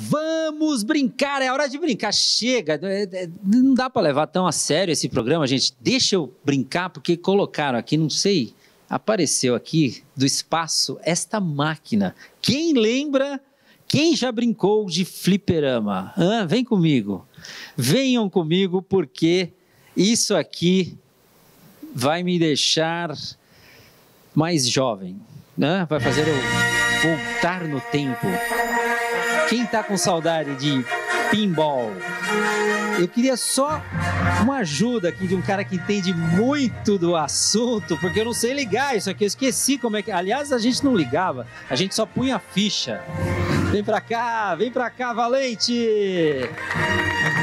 Vamos brincar, é hora de brincar. Chega, é, é, não dá para levar tão a sério esse programa, gente. Deixa eu brincar, porque colocaram aqui, não sei, apareceu aqui do espaço esta máquina. Quem lembra? Quem já brincou de fliperama? Vem comigo. Venham comigo, porque isso aqui vai me deixar mais jovem. Né? Vai fazer eu voltar no tempo. Quem está com saudade de pinball? Eu queria só uma ajuda aqui de um cara que entende muito do assunto, porque eu não sei ligar isso aqui, eu esqueci como é que. Aliás, a gente não ligava, a gente só punha a ficha. Vem pra cá, vem pra cá, Valente!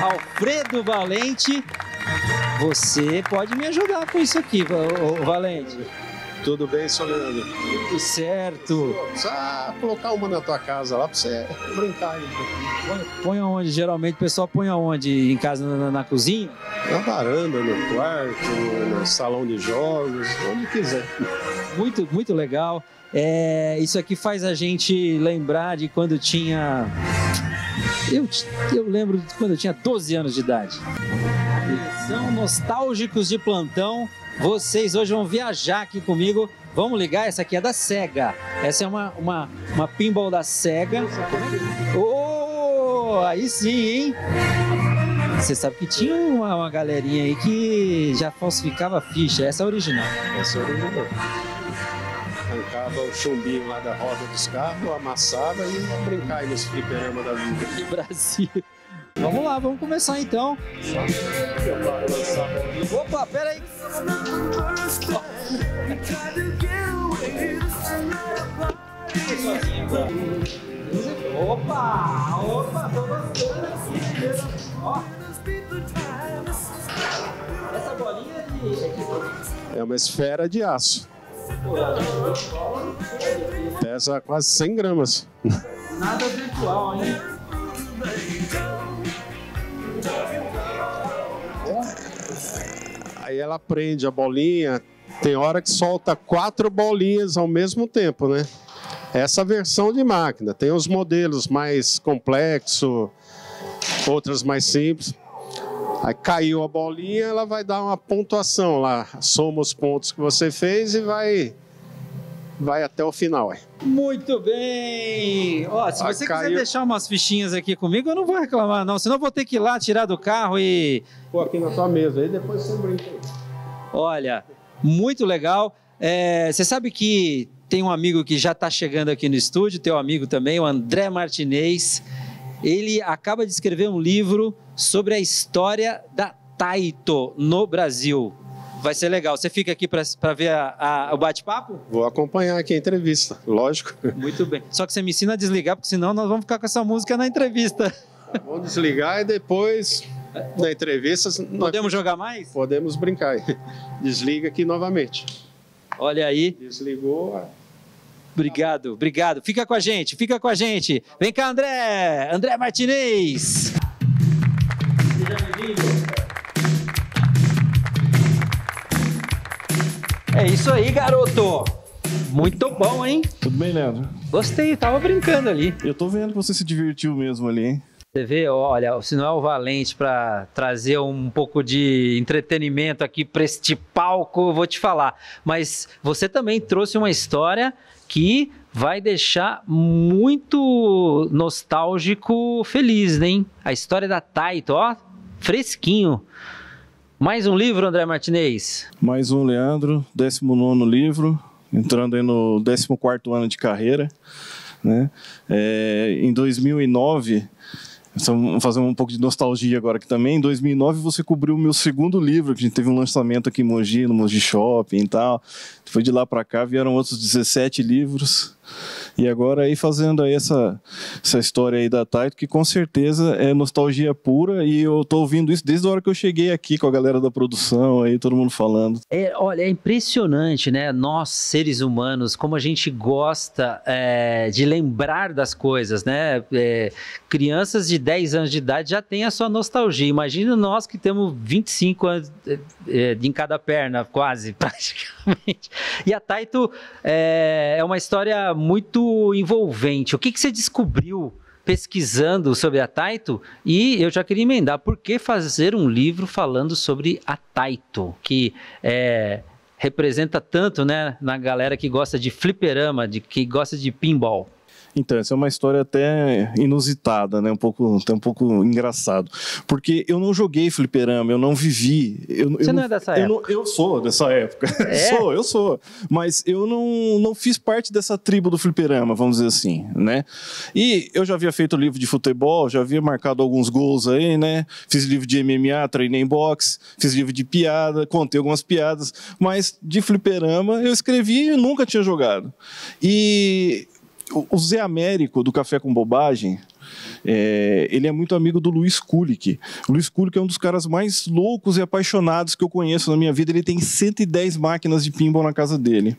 Alfredo Valente, você pode me ajudar com isso aqui, Valente. Tudo bem, Leandro? Tudo certo. Só colocar uma na tua casa lá pra você brincar aí. Põe aonde? Geralmente o pessoal põe aonde? Em casa, na, na cozinha? Na varanda, no quarto, no salão de jogos, onde quiser. Muito, muito legal. É, isso aqui faz a gente lembrar de quando tinha. Eu, eu lembro de quando eu tinha 12 anos de idade. São nostálgicos de plantão vocês hoje vão viajar aqui comigo. Vamos ligar, essa aqui é da SEGA. Essa é uma, uma, uma pinball da SEGA. Oh, aí sim, hein? Você sabe que tinha uma, uma galerinha aí que já falsificava ficha. Essa é a original. Essa é a original. Arrancava o chumbinho lá da roda dos carros, amassava e ia brincar aí nos fliperamas da vida. Que Brasil. Vamos lá, vamos começar então. Opa, pera aí. Opa, opa, tô gostando. Ó. Essa bolinha de... É uma esfera de aço. Pesa quase 100 gramas. Nada virtual, hein? Ela prende a bolinha. Tem hora que solta quatro bolinhas ao mesmo tempo, né? Essa versão de máquina. Tem os modelos mais complexos, outras mais simples. Aí caiu a bolinha, ela vai dar uma pontuação lá. Soma os pontos que você fez e vai vai até o final. Ué. Muito bem! Ó, se você quiser deixar umas fichinhas aqui comigo, eu não vou reclamar, não. Senão eu vou ter que ir lá tirar do carro e. Pô, aqui na tua mesa, aí depois você brinca. Olha, muito legal. É, você sabe que tem um amigo que já está chegando aqui no estúdio, teu amigo também, o André Martinez. Ele acaba de escrever um livro sobre a história da Taito no Brasil. Vai ser legal. Você fica aqui para ver a, a, o bate-papo? Vou acompanhar aqui a entrevista, lógico. Muito bem. Só que você me ensina a desligar, porque senão nós vamos ficar com essa música na entrevista. Vamos desligar e depois, na entrevista. Podemos jogar mais? Podemos brincar. Desliga aqui novamente. Olha aí. Desligou. Obrigado, obrigado. Fica com a gente, fica com a gente. Vem cá, André! André Martinez! É isso aí, garoto. Muito bom, hein? Tudo bem, Leandro? Gostei, tava brincando ali. Eu tô vendo que você se divertiu mesmo ali, hein? Você vê, olha, se não é o Valente para trazer um pouco de entretenimento aqui para este palco, eu vou te falar. Mas você também trouxe uma história que vai deixar muito nostálgico feliz, hein? A história da Taito, ó, fresquinho. Mais um livro, André Martinez? Mais um, Leandro. 19 livro, entrando aí no 14 ano de carreira. Né? É, em 2009, vamos fazer um pouco de nostalgia agora aqui também. Em 2009 você cobriu o meu segundo livro, que a gente teve um lançamento aqui em Mogi, no Mogi Shopping e tal. Foi de lá para cá, vieram outros 17 livros. E agora aí fazendo aí essa, essa história aí da Taito, que com certeza é nostalgia pura, e eu tô ouvindo isso desde a hora que eu cheguei aqui com a galera da produção, aí todo mundo falando. É, olha, é impressionante, né? Nós, seres humanos, como a gente gosta é, de lembrar das coisas, né? É, crianças de 10 anos de idade já têm a sua nostalgia. Imagina nós que temos 25 anos é, é, em cada perna, quase, praticamente. E a Taito é, é uma história muito envolvente. O que, que você descobriu pesquisando sobre a Taito e eu já queria emendar por que fazer um livro falando sobre a Taito, que é, representa tanto né, na galera que gosta de fliperama, de que gosta de pinball. Então, essa é uma história até inusitada, né? Um pouco, até um pouco engraçado. Porque eu não joguei fliperama, eu não vivi. Eu, Você eu não é dessa eu época? Não, eu sou dessa época. É? sou, eu sou. Mas eu não, não fiz parte dessa tribo do fliperama, vamos dizer assim, né? E eu já havia feito livro de futebol, já havia marcado alguns gols aí, né? Fiz livro de MMA, treinei em boxe, fiz livro de piada, contei algumas piadas, mas de fliperama eu escrevi e nunca tinha jogado. E o- Zé Américo, do Café com Bobagem, é, ele é muito amigo do Luiz Kulik. O Luiz Kulik é um dos caras mais loucos e apaixonados que eu conheço na minha vida. Ele tem 110 máquinas de pinball na casa dele.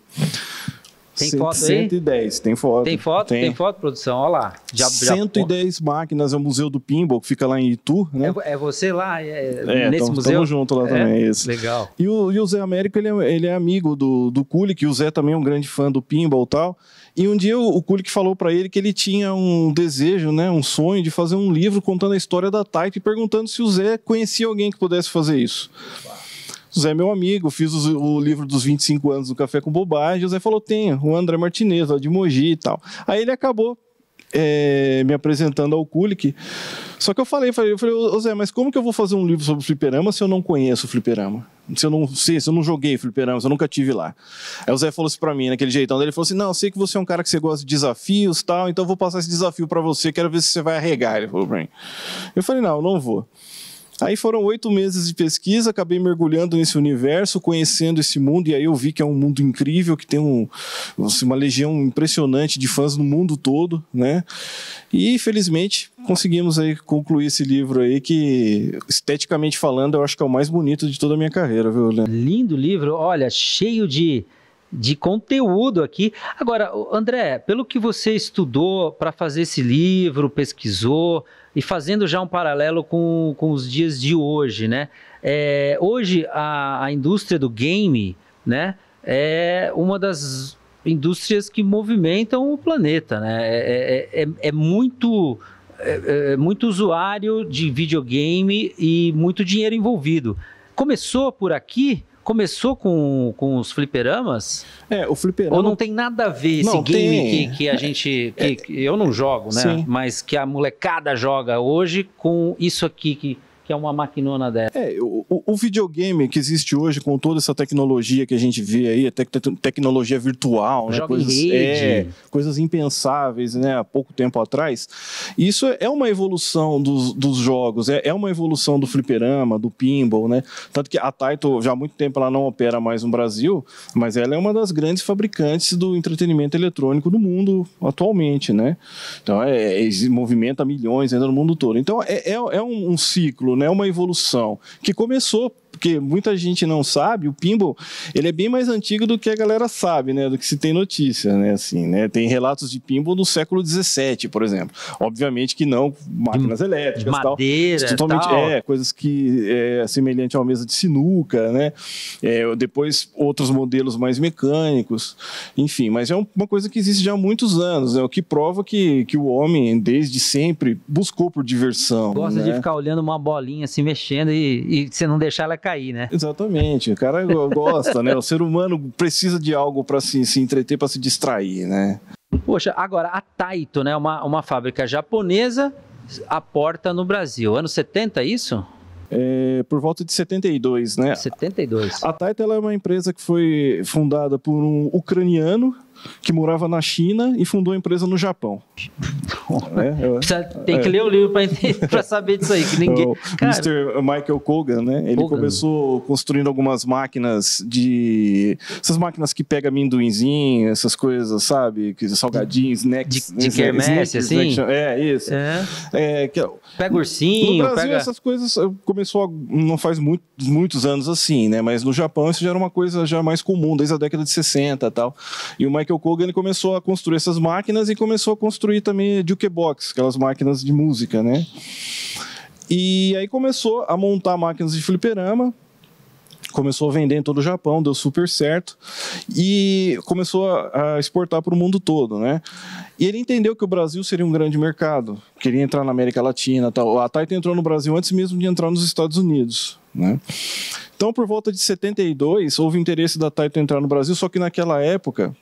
Tem Cento- foto aí? 110, tem foto. Tem foto? Tem, foto, produção? Olha lá. Já, já- 110 máquinas, é o Museu do Pinball, que fica lá em Itu, né? É, é você lá, é, É, nesse tamo- museu? tamo junto lá também, É? isso. Legal. E o, e o Zé Américo, ele é, ele é amigo do, do Kulik, o Zé também é um grande fã do pinball e tal. E um dia o, o Kulik falou para ele que ele tinha um desejo, né, um sonho de fazer um livro contando a história da Taito e perguntando se o Zé conhecia alguém que pudesse fazer isso. O Zé é meu amigo, fiz o, livro dos 25 anos do Café com Bobagem. O Zé falou: tem, o André Martinez, lá de Mogi e tal. Aí ele acabou é, me apresentando ao Kulik. Só que eu falei, falei, eu falei, ô Zé, mas como que eu vou fazer um livro sobre fliperama se eu não conheço o fliperama? Se eu não sei, se eu não joguei fliperama, se eu nunca tive lá. Aí o Zé falou assim pra mim, naquele jeitão dele, ele falou assim, não, sei que você é um cara que você gosta de desafios tal, então eu vou passar esse desafio pra você, quero ver se você vai arregar, ele falou pra mim. Eu falei, não, eu não vou. Aí foram oito meses de pesquisa, acabei mergulhando nesse universo, conhecendo esse mundo, e aí eu vi que é um mundo incrível, que tem um, assim, uma legião impressionante de fãs no mundo todo, né? E felizmente conseguimos aí concluir esse livro aí, que esteticamente falando, eu acho que é o mais bonito de toda a minha carreira, viu, Leandro? Lindo livro, olha, cheio de, de conteúdo aqui. Agora, André, pelo que você estudou para fazer esse livro, pesquisou, e fazendo já um paralelo com, com os dias de hoje, né? É, hoje a, a indústria do game, né, é uma das indústrias que movimentam o planeta, né? É, é- é- é muito é- é muito usuário de videogame e muito dinheiro envolvido. Começou por aqui? Começou com, com os fliperamas? É, o fliperama... Ou não tem nada a ver esse Não, game tem. É, que, que a gente. Que, que eu não jogo, né? Sim. Mas que a molecada joga hoje com isso aqui, que, que é uma maquinona dessa. É, o, o- videogame que existe hoje, com toda essa tecnologia que a gente vê aí, a tec- tec- tecnologia virtual, né? Coisas, é, coisas impensáveis né? há pouco tempo atrás, isso é uma evolução dos, dos jogos, é, é uma evolução do fliperama, do pinball, né? Tanto que a Taito, já há muito tempo, ela não opera mais no Brasil, mas ela é uma das grandes fabricantes do entretenimento eletrônico do mundo atualmente, né? Então, é, é, movimenta milhões ainda no mundo todo. Então, é, é, é um, um ciclo, né? uma evolução que começou porque muita gente não sabe, o pinball, ele é bem mais antigo do que a galera sabe, né, do que se tem notícia, né, assim, né, tem relatos de pinball do século 17, por exemplo. Obviamente que não máquinas elétricas, tal. madeira, Totalmente, tal. é, coisas que é semelhante a uma mesa de sinuca, né? É, depois outros modelos mais mecânicos, enfim, mas é um- uma coisa que existe já há muitos anos, é o que prova que, que o homem desde sempre buscou por diversão. Gosta né? de ficar olhando uma bolinha se mexendo e, e você não deixar ela cair, né? Exatamente, o cara go- gosta, né? O ser humano precisa de algo para se, se entreter, para se distrair, né? Poxa, agora a Taito, né? Uma, uma fábrica japonesa aporta no Brasil. Anos 70, é isso? É, por volta de 72, né? 72. A Taito ela é uma empresa que foi fundada por um ucraniano que morava na China e fundou a empresa no Japão. Eu- Precisa- tem que ler o livro para saber disso aí, que ninguém. O Cara, Mr. Michael Kogan, né? Ele Kogan. começou construindo algumas máquinas de. Essas máquinas que pegam amendoinzinho, essas coisas, sabe? Que salgadinhos, snacks. De- de quermesse, Snacks, assim? snacks, É, isso. é, É, que, pega no ursinho, Brasil, pega. essas coisas eh, começou a- não faz muito- muitos anos assim, né? Mas no Japão isso já era uma coisa já mais comum, desde a década de 60 e tal. E o Michael Kogan ele começou a construir essas máquinas e começou a construir também jukebox, aquelas máquinas de música, né? E aí começou a montar máquinas de fliperama, começou a vender em todo o Japão, deu super certo e começou a, exportar para o mundo todo, né? E ele entendeu que o Brasil seria um grande mercado, queria entrar na América Latina, tal. A Taito entrou no Brasil antes mesmo de entrar nos Estados Unidos, né? Então, por volta de 72, houve interesse da Taito entrar no Brasil, só que naquela época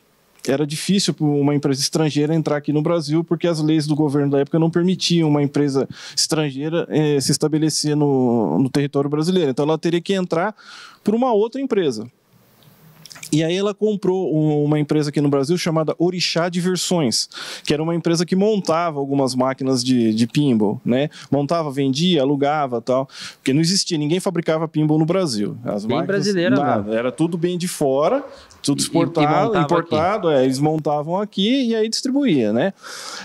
era difícil para uma empresa estrangeira entrar aqui no Brasil, porque as leis do governo da época não permitiam uma empresa estrangeira eh, se estabelecer no, no território brasileiro. Então ela teria que entrar por uma outra empresa. E aí ela comprou uma empresa aqui no Brasil chamada Orixá Diversões, que era uma empresa que montava algumas máquinas de, de pinball, né? Montava, vendia, alugava tal. Porque não existia, ninguém fabricava pinball no Brasil. As bem máquinas, brasileira, nada, Era tudo bem de fora, tudo exportado, importado, é, eles montavam aqui e aí distribuía, né?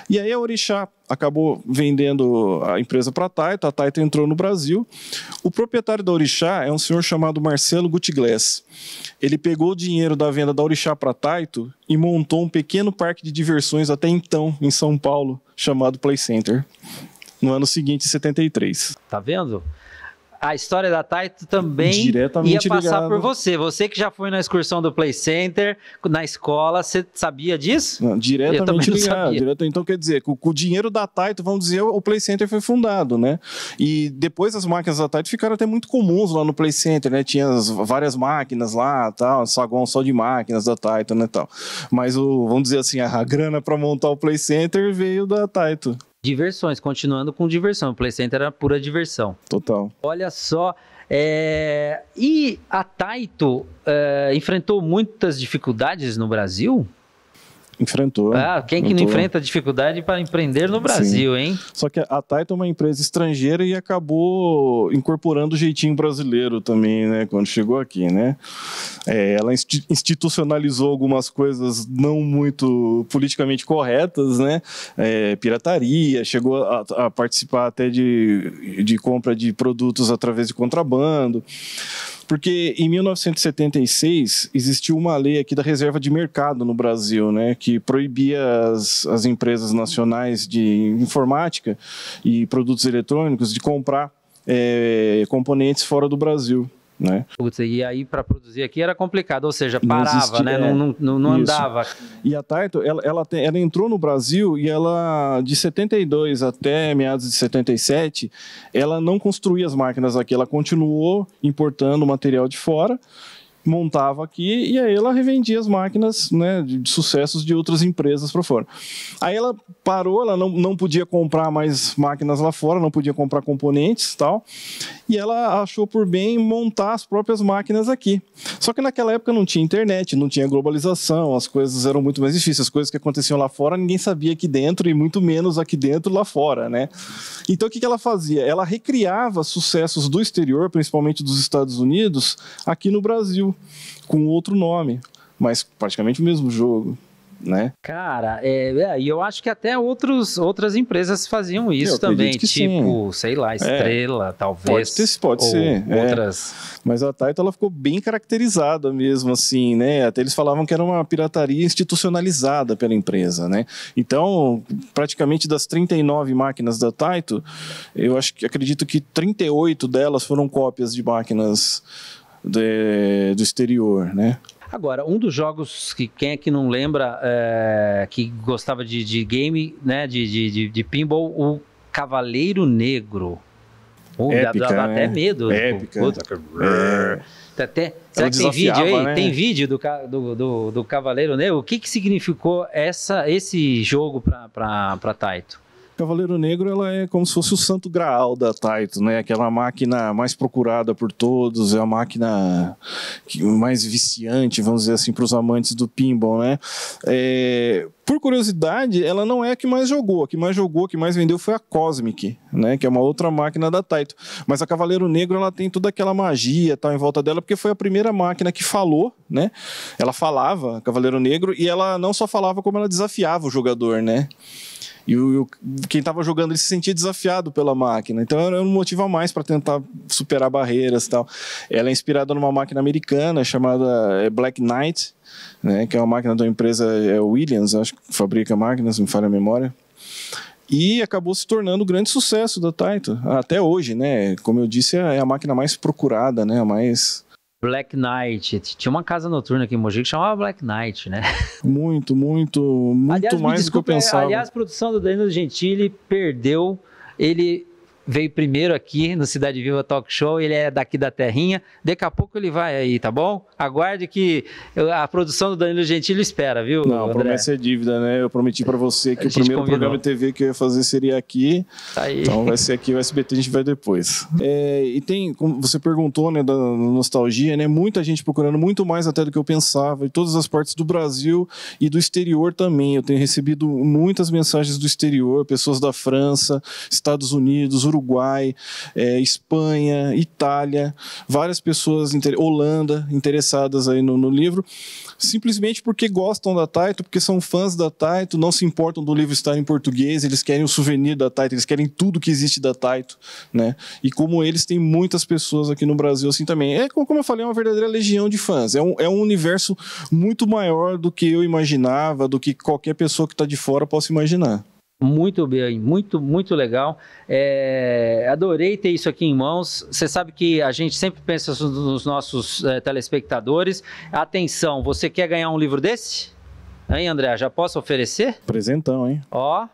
E aí a Orixá acabou vendendo a empresa para a Taito, a Taito entrou no Brasil. O proprietário da Orixá é um senhor chamado Marcelo Guttiglass. Ele pegou o dinheiro da venda da Orixá para Taito e montou um pequeno parque de diversões até então em São Paulo, chamado Play Center. No ano seguinte, 73. Tá vendo? A história da Taito também ia passar ligado. por você. Você que já foi na excursão do Play Center, na escola, você sabia disso? Não, diretamente ligado. Direto, então, quer dizer, com, com, o dinheiro da Taito, vamos dizer, o Play Center foi fundado, né? E depois as máquinas da Taito ficaram até muito comuns lá no Play Center, né? Tinha várias máquinas lá, tal, saguão só de máquinas da Taito, né, tal. Mas o, vamos dizer assim, a, a grana para montar o Play Center veio da Taito diversões, continuando com diversão. O Play Center era pura diversão. Total. Olha só. É... E a Taito é... enfrentou muitas dificuldades no Brasil? Enfrentou. Ah, quem que não enfrenta dificuldade para empreender no Brasil, Sim. hein? Só que a Taito é uma empresa estrangeira e acabou incorporando o jeitinho brasileiro também, né? Quando chegou aqui, né? É, ela institucionalizou algumas coisas não muito politicamente corretas, né? É, pirataria, chegou a, a participar até de, de compra de produtos através de contrabando. Porque em 1976 existiu uma lei aqui da reserva de mercado no Brasil, né, que proibia as, as empresas nacionais de informática e produtos eletrônicos de comprar é, componentes fora do Brasil. Né? Putz, e aí para produzir aqui era complicado, ou seja, parava, não existia, né? É, não, não, não andava. E a Taito, ela, ela, tem, ela, entrou no Brasil e ela, de 72 até meados de 77, ela não construía as máquinas aqui, ela continuou importando material de fora montava aqui e aí ela revendia as máquinas né, de, de sucessos de outras empresas para fora. Aí ela parou, ela não, não podia comprar mais máquinas lá fora, não podia comprar componentes tal, e ela achou por bem montar as próprias máquinas aqui. Só que naquela época não tinha internet, não tinha globalização, as coisas eram muito mais difíceis, as coisas que aconteciam lá fora ninguém sabia aqui dentro e muito menos aqui dentro lá fora, né? Então o que, que ela fazia? Ela recriava sucessos do exterior, principalmente dos Estados Unidos, aqui no Brasil com outro nome, mas praticamente o mesmo jogo. Né? Cara, é, é, e eu acho que até outros, outras empresas faziam isso também, tipo, sim. sei lá, é. Estrela, é, talvez. Pode, ter, pode ser. É. Outras. Mas a Taito ela ficou bem caracterizada mesmo, assim, né? Até eles falavam que era uma pirataria institucionalizada pela empresa, né? Então, praticamente das 39 máquinas da Taito, eu acho que acredito que 38 delas foram cópias de máquinas de, do exterior, né? Agora, um dos jogos que quem é que não lembra é, que gostava de, de game, né, de, de, de, pinball, o Cavaleiro Negro. Oh, Épica, dava, né? até medo. Épica. É. até, será que tem vídeo aí? Né? Tem vídeo do, do, do, do, Cavaleiro Negro? O que, que significou essa, esse jogo para Taito? Cavaleiro Negro ela é como se fosse o santo graal da Taito, né? Aquela máquina mais procurada por todos, é a máquina mais viciante, vamos dizer assim, para os amantes do pinball, né? É, por curiosidade, ela não é a que mais jogou. A que mais jogou, a que mais vendeu foi a Cosmic, né? Que é uma outra máquina da Taito. Mas a Cavaleiro Negro, ela tem toda aquela magia tal em volta dela, porque foi a primeira máquina que falou, né? Ela falava, Cavaleiro Negro, e ela não só falava, como ela desafiava o jogador, né? E o, quem estava jogando ele se sentia desafiado pela máquina. Então era um motivo a mais para tentar superar barreiras e tal. Ela é inspirada numa máquina americana chamada é, Black Knight, né, que é uma máquina da empresa é Williams, acho que fabrica máquinas, me falha a memória. E acabou se tornando um grande sucesso da Taito, até hoje, né? Como eu disse, é a máquina mais procurada, né? A mais Black Knight. Tinha uma casa noturna aqui em Mogi que chamava Black Knight, né? Muito, muito, muito aliás, mais do que eu pensava. Aliás, a produção do Danilo Gentili perdeu. Ele veio primeiro aqui no Cidade Viva Talk Show, ele é daqui da Terrinha. Daqui a pouco ele vai aí, tá bom? Aguarde que a produção do Danilo Gentili espera, viu? Não, André? promessa é dívida, né? Eu prometi para você que o primeiro combinou. programa de TV que eu ia fazer seria aqui. Tá aí. Então vai ser aqui, o SBT a gente vai depois. É, e tem, como você perguntou, né, da nostalgia, né? Muita gente procurando muito mais até do que eu pensava, em todas as partes do Brasil e do exterior também. Eu tenho recebido muitas mensagens do exterior, pessoas da França, Estados Unidos, Uruguai Uruguai, é, Espanha, Itália, várias pessoas, Holanda, interessadas aí no, no, livro, simplesmente porque gostam da Taito, porque são fãs da Taito, não se importam do livro estar em português, eles querem o souvenir da Taito, eles querem tudo que existe da Taito, né? E como eles, tem muitas pessoas aqui no Brasil assim também. É, como eu falei, é uma verdadeira legião de fãs. É um, é um universo muito maior do que eu imaginava, do que qualquer pessoa que está de fora possa imaginar. Muito bem, muito, muito legal. É, adorei ter isso aqui em mãos. Você sabe que a gente sempre pensa nos nossos é, telespectadores. Atenção, você quer ganhar um livro desse? Hein, André? Já posso oferecer? Presentão, hein? Ó.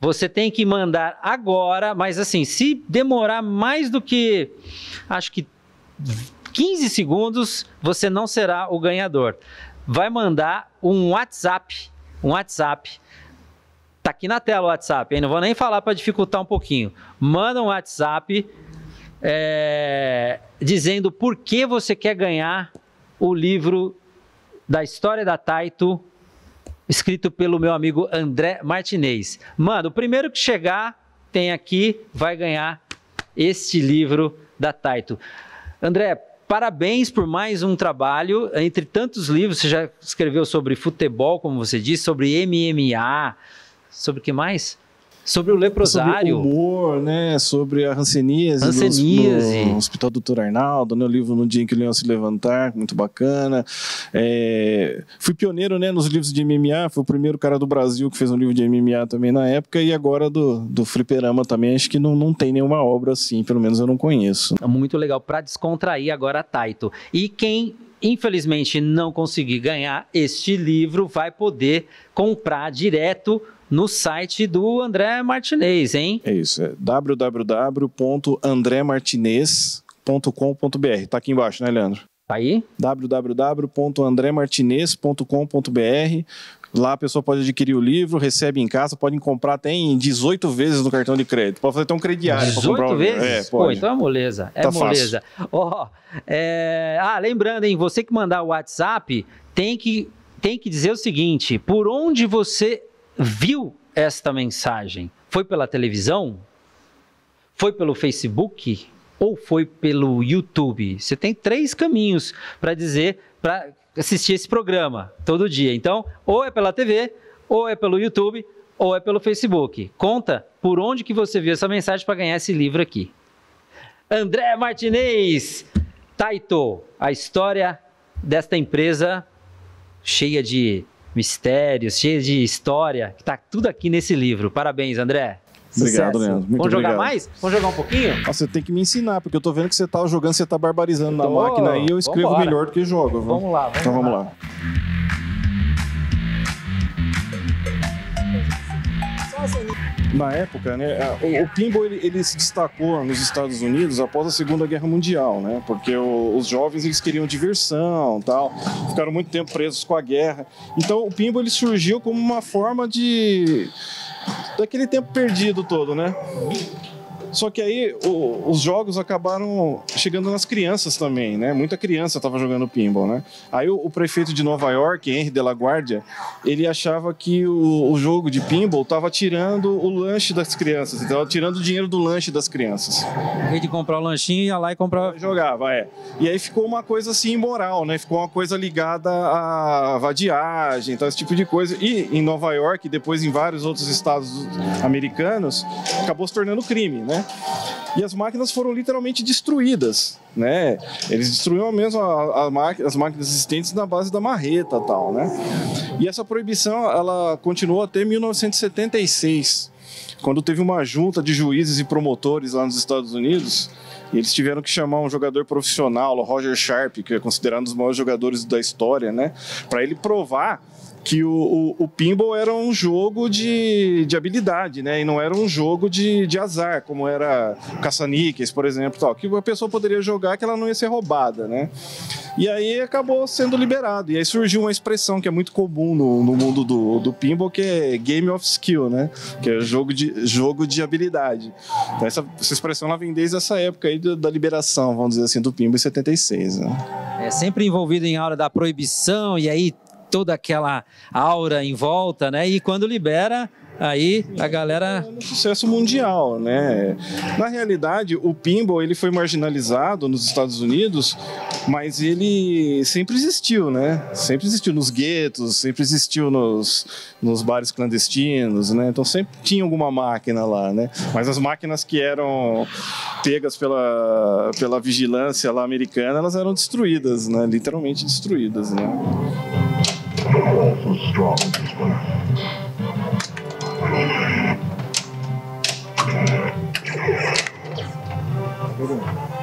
Você tem que mandar agora, mas assim, se demorar mais do que, acho que 15 segundos, você não será o ganhador. Vai mandar um WhatsApp, um WhatsApp Tá aqui na tela o WhatsApp, hein? Não vou nem falar para dificultar um pouquinho. Manda um WhatsApp é, dizendo por que você quer ganhar o livro da história da Taito, escrito pelo meu amigo André Martinez. Mano, o primeiro que chegar tem aqui, vai ganhar este livro da Taito. André, parabéns por mais um trabalho. Entre tantos livros, você já escreveu sobre futebol, como você disse, sobre MMA, Sobre o que mais? Sobre o leprosário. Sobre o humor, né? Sobre a hanseníase. Hanseníase. No, no Hospital Doutor Arnaldo, né? O livro No Dia em que o Leão se Levantar, muito bacana. É, fui pioneiro, né? Nos livros de MMA, fui o primeiro cara do Brasil que fez um livro de MMA também na época e agora do, do Fliperama também, acho que não, não tem nenhuma obra assim, pelo menos eu não conheço. Muito legal, para descontrair agora a Taito. E quem infelizmente não conseguir ganhar este livro vai poder comprar direto no site do André Martinez, hein? É isso, é www.andremartinez.com.br. Tá aqui embaixo, né, Leandro? Tá aí? www.andremartinez.com.br. Lá a pessoa pode adquirir o livro, recebe em casa, pode comprar até em 18 vezes no cartão de crédito. Pode fazer até um crediário 18 comprar o vezes? É, pode. Pô, então é moleza. É tá moleza. Oh, é... Ah, lembrando, hein, você que mandar o WhatsApp tem que, tem que dizer o seguinte: por onde você viu esta mensagem? Foi pela televisão? Foi pelo Facebook? Ou foi pelo YouTube? Você tem três caminhos para dizer, para assistir esse programa todo dia. Então, ou é pela TV, ou é pelo YouTube, ou é pelo Facebook. Conta por onde que você viu essa mensagem para ganhar esse livro aqui. André Martinez, Taito, a história desta empresa cheia de mistérios, cheio de história, que está tudo aqui nesse livro. Parabéns, André. Obrigado, Sucesso. Leandro. Muito Vamos jogar obrigado. mais? Vamos jogar um pouquinho? Nossa, você tem que me ensinar, porque eu tô vendo que você tá jogando, você tá barbarizando tô... na máquina aí, eu escrevo Vambora. melhor do que jogo. Vamos lá, vamos Então vamos lá. lá. Na época, né, o, pinball ele, ele, se destacou nos Estados Unidos após a Segunda Guerra Mundial, né, porque o, os jovens eles queriam diversão, tal, ficaram muito tempo presos com a guerra. Então o pinball ele surgiu como uma forma de daquele tempo perdido todo, né? Só que aí o, os jogos acabaram chegando nas crianças também, né? Muita criança estava jogando pinball, né? Aí o, o, prefeito de Nova York, Henry de la Guardia, ele achava que o, o jogo de pinball estava tirando o lanche das crianças, estava tirando o dinheiro do lanche das crianças. Em vez de comprar o lanchinho, ia lá e comprava. Jogava, é. E aí ficou uma coisa assim imoral, né? Ficou uma coisa ligada à vadiagem, tal, esse tipo de coisa. E em Nova York, depois em vários outros estados americanos, acabou se tornando crime, né? E as máquinas foram literalmente destruídas, né? Eles destruíram mesmo a, a, as máquinas existentes na base da marreta tal, né? E essa proibição, ela continuou até 1976. quando teve uma junta de juízes e promotores lá nos Estados Unidos, eles tiveram que chamar um jogador profissional, o Roger Sharp, que é considerado um dos maiores jogadores da história, né, para ele provar que o, o, o, pinball era um jogo de, de habilidade, né? E não era um jogo de, de azar, como era caça-níqueis, por exemplo, tal, que a pessoa poderia jogar que ela não ia ser roubada, né? E aí acabou sendo liberado. E aí surgiu uma expressão que é muito comum no, no mundo do, do pinball, que é game of skill, né? Que é jogo de, jogo de habilidade. Então, essa, essa expressão ela vem desde essa época aí da, da liberação, vamos dizer assim, do pinball em 76, né? É sempre envolvido em aula da proibição, e aí toda aquela aura em volta, né? E quando libera, aí a galera é um sucesso mundial, né? Na realidade, o pinball ele foi marginalizado nos Estados Unidos, mas ele sempre existiu, né? Sempre existiu nos guetos, sempre existiu nos, nos bares clandestinos, né? Então sempre tinha alguma máquina lá, né? Mas as máquinas que eram pegas pela, pela vigilância lá americana, elas eram destruídas, né? Literalmente destruídas, né? awful strong this one. One.